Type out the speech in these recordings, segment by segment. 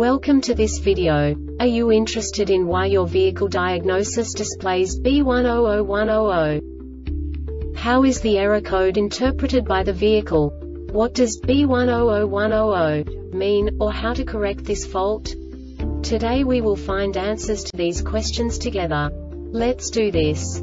Welcome to this video. Are you interested in why your vehicle diagnosis displays B100100? How is the error code interpreted by the vehicle? What does B100100 mean, or how to correct this fault? Today we will find answers to these questions together. Let's do this.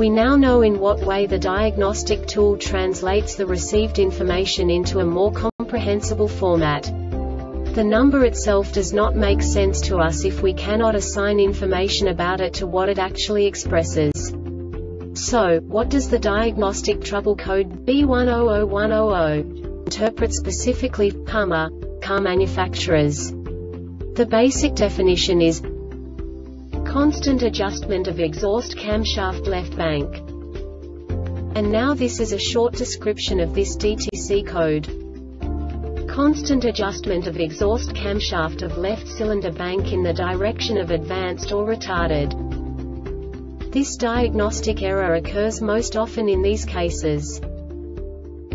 We now know in what way the diagnostic tool translates the received information into a more comprehensible format. The number itself does not make sense to us if we cannot assign information about it to what it actually expresses. So, what does the diagnostic trouble code B100100 interpret specifically, Hummer, car manufacturers? The basic definition is constant adjustment of exhaust camshaft left bank. And now this is a short description of this DTC code. Constant adjustment of exhaust camshaft of left cylinder bank in the direction of advanced or retarded. This diagnostic error occurs most often in these cases.